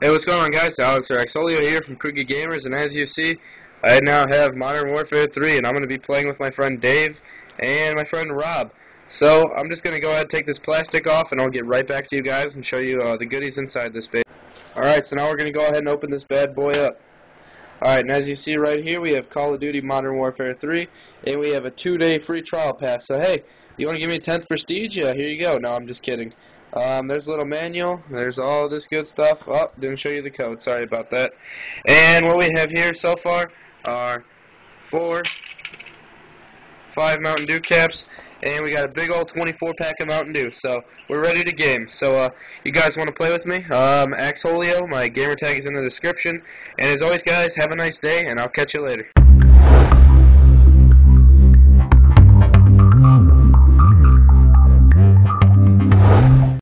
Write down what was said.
Hey, what's going on, guys? Alex or AXEholio here from Krooked Gamers, and as you see, I now have Modern Warfare 3, and I'm going to be playing with my friend Dave and my friend Rob. So, I'm just going to go ahead and take this plastic off, and I'll get right back to you guys and show you uh, the goodies inside this bag. Alright, so now we're going to go ahead and open this bad boy up. Alright, and as you see right here, we have Call of Duty Modern Warfare 3, and we have a two-day free trial pass. So, hey, you want to give me 10th Prestige? Yeah, here you go. No, I'm just kidding. Um, there's a little manual. There's all this good stuff. Oh, didn't show you the code. Sorry about that. And what we have here so far are four, five Mountain Dew caps, and we got a big old 24 pack of Mountain Dew. So we're ready to game. So uh, you guys want to play with me? Um, AXEholio, my gamer tag is in the description. And as always, guys, have a nice day, and I'll catch you later.